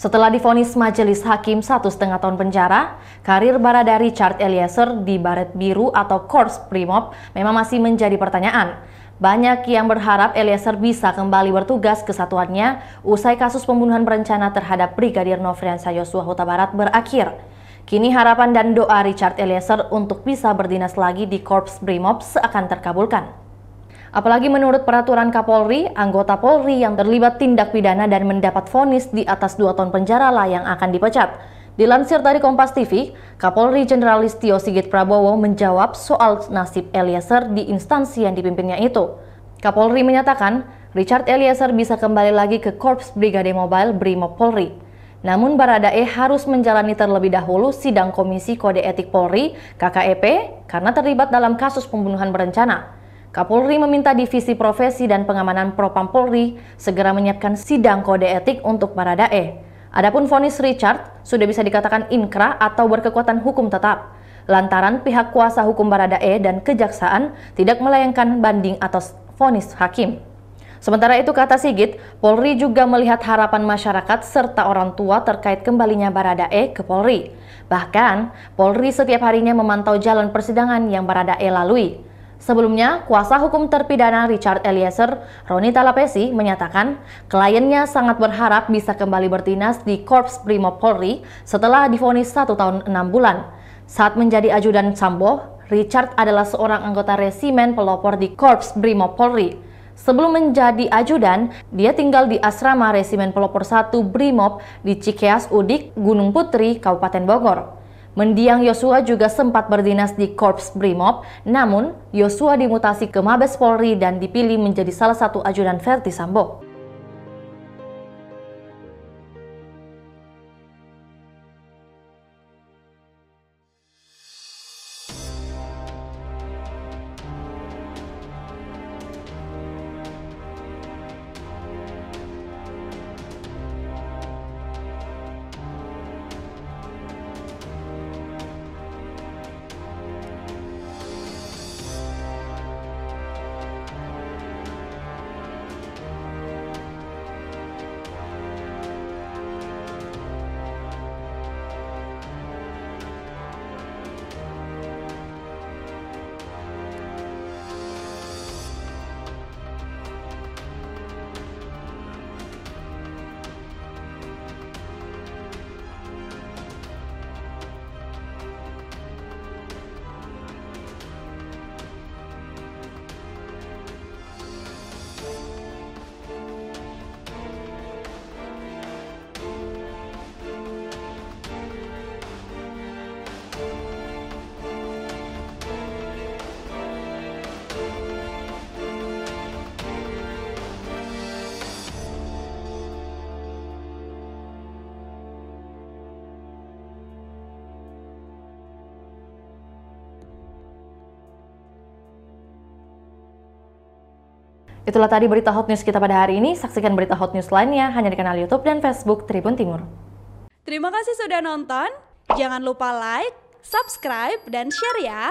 Setelah difonis majelis hakim satu setengah tahun penjara, karir Barada Richard Eliezer di Baret Biru atau Korps Primob memang masih menjadi pertanyaan. Banyak yang berharap Eliezer bisa kembali bertugas ke satuannya usai kasus pembunuhan berencana terhadap Brigadir Nofriansah Yosua Huta Barat berakhir. Kini harapan dan doa Richard Eliezer untuk bisa berdinas lagi di Korps Brimob seakan terkabulkan. Apalagi menurut peraturan Kapolri, anggota Polri yang terlibat tindak pidana dan mendapat vonis di atas dua tahun penjara lah yang akan dipecat. Dilansir dari Kompas TV, Kapolri Jenderal Listio Sigit Prabowo menjawab soal nasib Eliezer di instansi yang dipimpinnya itu. Kapolri menyatakan, Richard Eliezer bisa kembali lagi ke Korps Brigade Mobile Brimob Polri. Namun Baradae harus menjalani terlebih dahulu sidang Komisi Kode Etik Polri, KKEP, karena terlibat dalam kasus pembunuhan berencana. Kapolri meminta Divisi Profesi dan Pengamanan Propam Polri segera menyiapkan sidang kode etik untuk Baradae. Adapun vonis Richard sudah bisa dikatakan inkra atau berkekuatan hukum tetap, lantaran pihak kuasa hukum Baradae dan kejaksaan tidak melayangkan banding atas vonis hakim. Sementara itu kata Sigit, Polri juga melihat harapan masyarakat serta orang tua terkait kembalinya Baradae ke Polri. Bahkan, Polri setiap harinya memantau jalan persidangan yang Baradae lalui. Sebelumnya, kuasa hukum terpidana Richard Eliezer, Roni Talapesi, menyatakan kliennya sangat berharap bisa kembali berdinas di Korps Brimob Polri setelah difonis satu tahun enam bulan. Saat menjadi ajudan Sambo, Richard adalah seorang anggota resimen pelopor di Korps Brimob Polri. Sebelum menjadi ajudan, dia tinggal di asrama Resimen Pelopor 1 Brimob di Cikeas Udik, Gunung Putri, Kabupaten Bogor. Mendiang Yosua juga sempat berdinas di Korps Brimob, namun Yosua dimutasi ke Mabes Polri dan dipilih menjadi salah satu ajudan Verdi Sambo. Itulah tadi berita hot news kita pada hari ini. Saksikan berita hot news lainnya hanya di kanal YouTube dan Facebook Tribun Timur. Terima kasih sudah nonton. Jangan lupa like, subscribe, dan share ya.